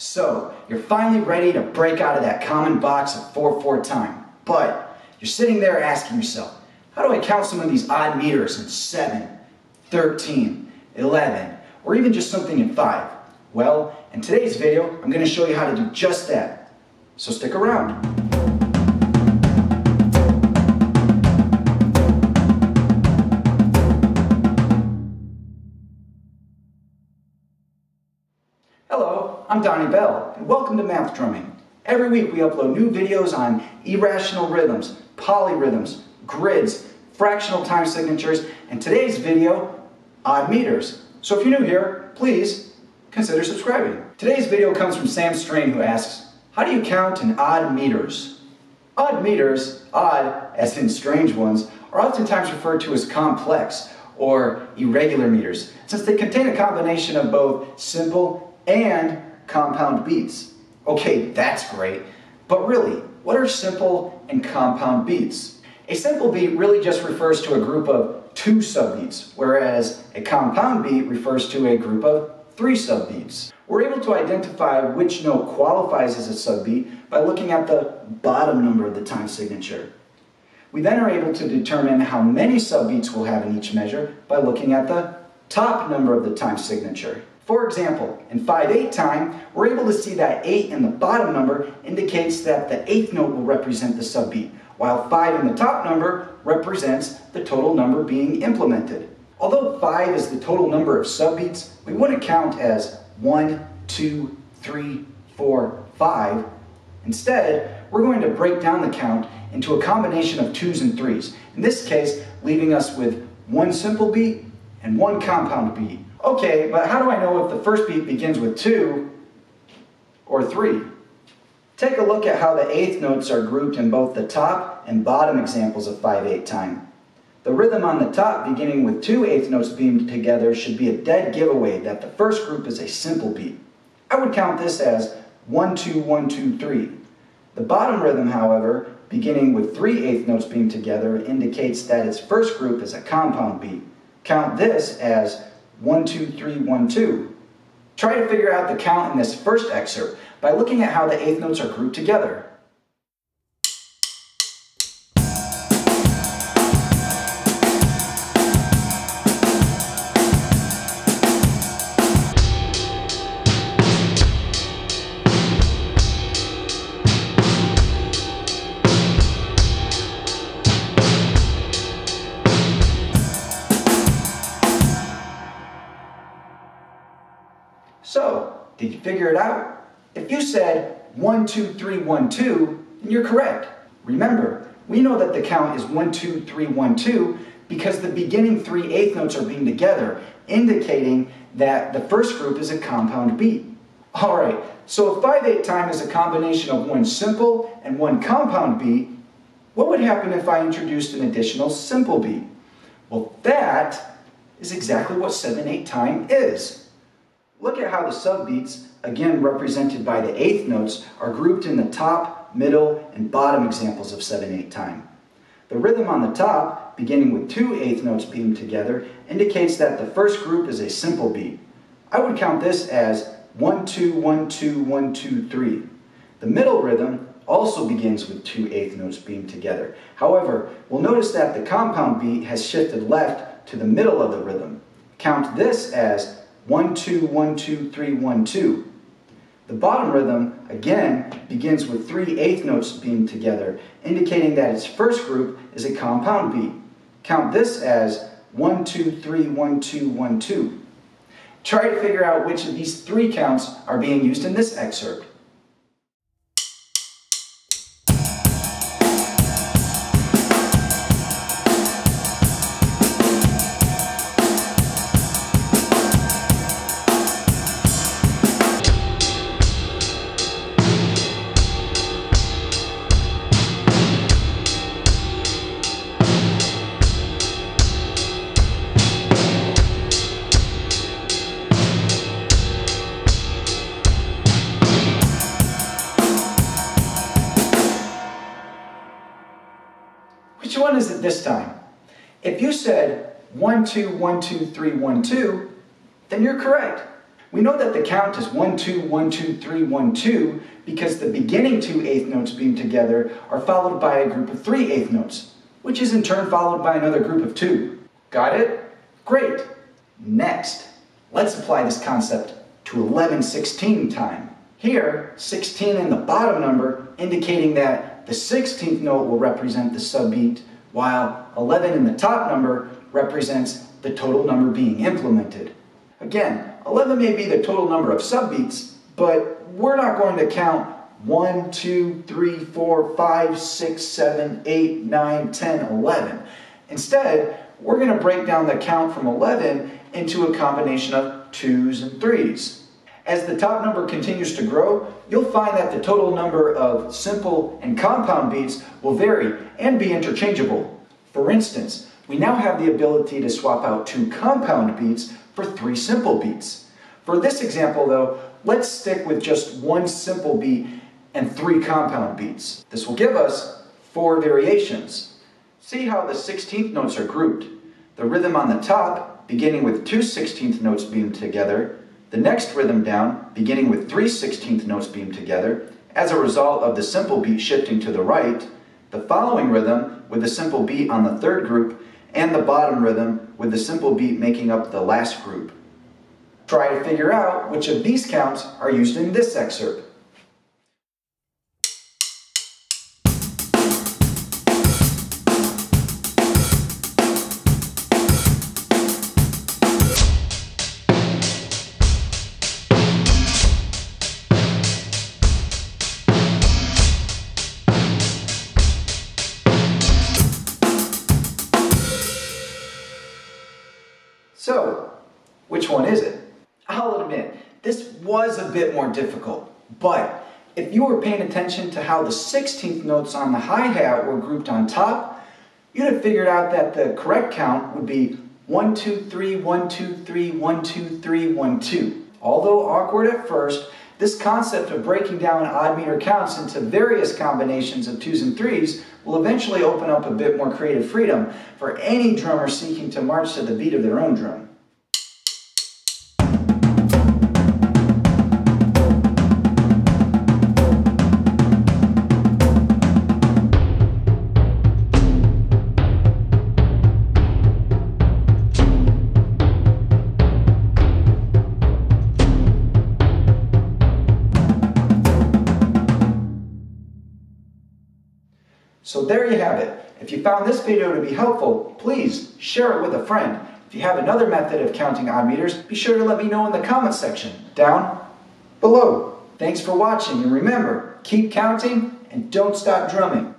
So, you're finally ready to break out of that common box of 4-4 time. But, you're sitting there asking yourself, how do I count some of these odd meters in 7, 13, 11, or even just something in 5? Well, in today's video, I'm going to show you how to do just that. So stick around. Donnie Bell, and welcome to Math Drumming. Every week we upload new videos on irrational rhythms, polyrhythms, grids, fractional time signatures, and today's video, odd meters. So if you're new here, please consider subscribing. Today's video comes from Sam Strain who asks, how do you count in odd meters? Odd meters, odd as in strange ones, are oftentimes referred to as complex or irregular meters, since they contain a combination of both simple and compound beats. Okay, that's great, but really, what are simple and compound beats? A simple beat really just refers to a group of two subbeats, whereas a compound beat refers to a group of three subbeats. We're able to identify which note qualifies as a subbeat by looking at the bottom number of the time signature. We then are able to determine how many subbeats we'll have in each measure by looking at the top number of the time signature. For example, in 5-8 time, we're able to see that 8 in the bottom number indicates that the 8th note will represent the subbeat, while 5 in the top number represents the total number being implemented. Although 5 is the total number of subbeats, we wouldn't count as 1, 2, 3, 4, 5. Instead, we're going to break down the count into a combination of 2s and 3s, in this case leaving us with one simple beat and one compound beat. Okay, but how do I know if the first beat begins with 2 or 3? Take a look at how the eighth notes are grouped in both the top and bottom examples of 5-8 time. The rhythm on the top, beginning with two eighth notes beamed together, should be a dead giveaway that the first group is a simple beat. I would count this as 1, 2, 1, 2, 3. The bottom rhythm, however, beginning with three eighth notes beamed together, indicates that its first group is a compound beat. Count this as 1, 2, 3, 1, 2. Try to figure out the count in this first excerpt by looking at how the eighth notes are grouped together. Did you figure it out? If you said 1, 2, 3, 1, 2, then you're correct. Remember, we know that the count is 1, 2, 3, 1, 2 because the beginning three eighth notes are beamed together, indicating that the first group is a compound beat. All right, so if 5-8 time is a combination of one simple and one compound beat, what would happen if I introduced an additional simple beat? Well, that is exactly what 7-8 time is. Look at how the subbeats, again represented by the eighth notes, are grouped in the top, middle, and bottom examples of 7-8 time. The rhythm on the top, beginning with two eighth notes beamed together, indicates that the first group is a simple beat. I would count this as 1, 2, 1, 2, 1, 2, 3. The middle rhythm also begins with two eighth notes beamed together. However, we'll notice that the compound beat has shifted left to the middle of the rhythm. Count this as 1, 2, 1, 2, 3, 1, 2. The bottom rhythm, again, begins with three eighth notes beamed together, indicating that its first group is a compound beat. Count this as 1, 2, 3, 1, 2, 1, 2. Try to figure out which of these three counts are being used in this excerpt. One is it this time? If you said 1, 2, 1, 2, 3, 1, 2, then you're correct. We know that the count is 1, 2, 1, 2, 3, 1, 2 because the beginning two eighth notes beamed together are followed by a group of three eighth notes, which is in turn followed by another group of two. Got it? Great. Next, let's apply this concept to 11 16 time. Here, 16 in the bottom number indicating that the 16th note will represent the subbeat, while 11 in the top number represents the total number being implemented. Again, 11 may be the total number of subbeats, but we're not going to count 1, 2, 3, 4, 5, 6, 7, 8, 9, 10, 11. Instead, we're going to break down the count from 11 into a combination of 2s and 3s. As the top number continues to grow, you'll find that the total number of simple and compound beats will vary and be interchangeable. For instance, we now have the ability to swap out two compound beats for three simple beats. For this example though, let's stick with just one simple beat and three compound beats. This will give us four variations. See how the 16th notes are grouped. The rhythm on the top, beginning with two 16th notes beamed together, the next rhythm down, beginning with three 16th notes beamed together, as a result of the simple beat shifting to the right, the following rhythm with the simple beat on the third group, and the bottom rhythm with the simple beat making up the last group. Try to figure out which of these counts are used in this excerpt. One is it? I'll admit, this was a bit more difficult, but if you were paying attention to how the 16th notes on the hi-hat were grouped on top, you'd have figured out that the correct count would be 1, 2, 3, 1, 2, 3, 1, 2, 3, 1, 2. Although awkward at first, this concept of breaking down odd meter counts into various combinations of twos and threes will eventually open up a bit more creative freedom for any drummer seeking to march to the beat of their own drum. If you found this video to be helpful, please share it with a friend. If you have another method of counting odd meters, be sure to let me know in the comment section down below. Thanks for watching and remember, keep counting and don't stop drumming.